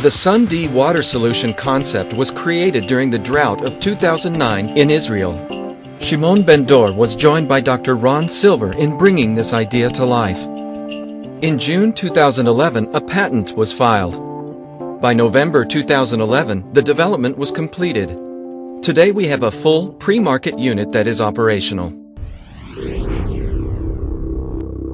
The SunDwater solution concept was created during the drought of 2009 in Israel. Shimon Ben Dor was joined by Dr. Ron Silver in bringing this idea to life. In June 2011, a patent was filed. By November 2011, the development was completed. Today we have a full pre-market unit that is operational.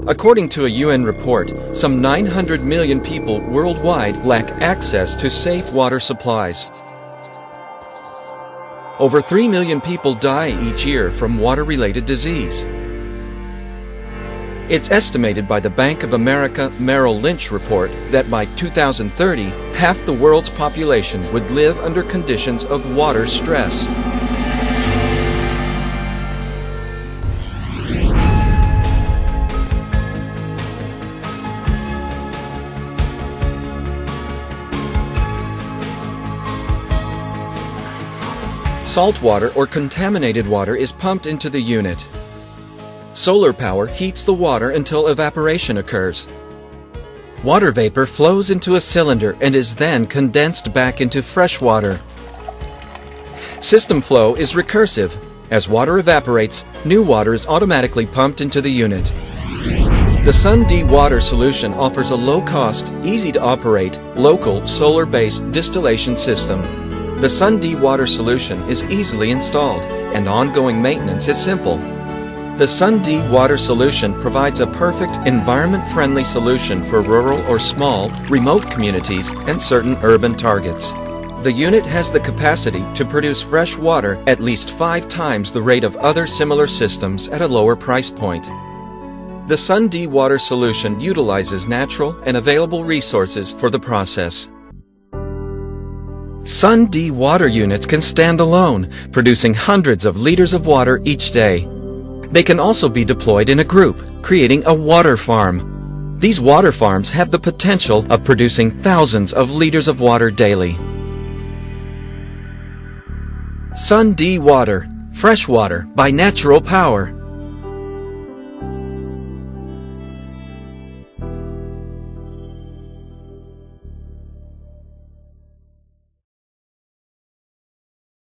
According to a UN report, some 900 million people worldwide lack access to safe water supplies. Over 3 million people die each year from water-related disease. It's estimated by the Bank of America Merrill Lynch report that by 2030, half the world's population would live under conditions of water stress. Salt water or contaminated water is pumped into the unit. Solar power heats the water until evaporation occurs. Water vapor flows into a cylinder and is then condensed back into fresh water. System flow is recursive. As water evaporates, new water is automatically pumped into the unit. The SunDwater solution offers a low-cost, easy-to-operate, local, solar-based distillation system. The SunDwater solution is easily installed and ongoing maintenance is simple. The SunDwater solution provides a perfect environment-friendly solution for rural or small, remote communities and certain urban targets. The unit has the capacity to produce fresh water at least five times the rate of other similar systems at a lower price point. The SunDwater solution utilizes natural and available resources for the process. SunDwater units can stand alone, producing hundreds of liters of water each day. They can also be deployed in a group, creating a water farm. These water farms have the potential of producing thousands of liters of water daily. SunDwater, fresh water by natural power.